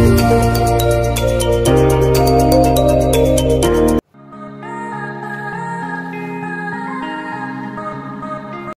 Música